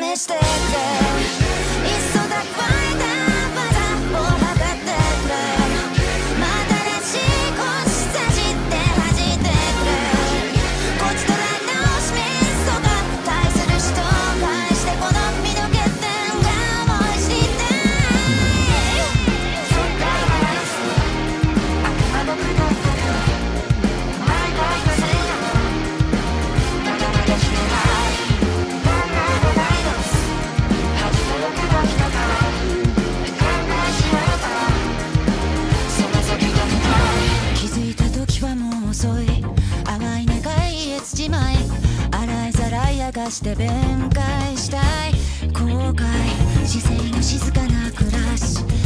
mistake かして弁解したい。後悔姿勢の静かな暮らし。